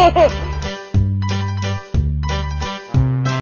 Ho ho ho!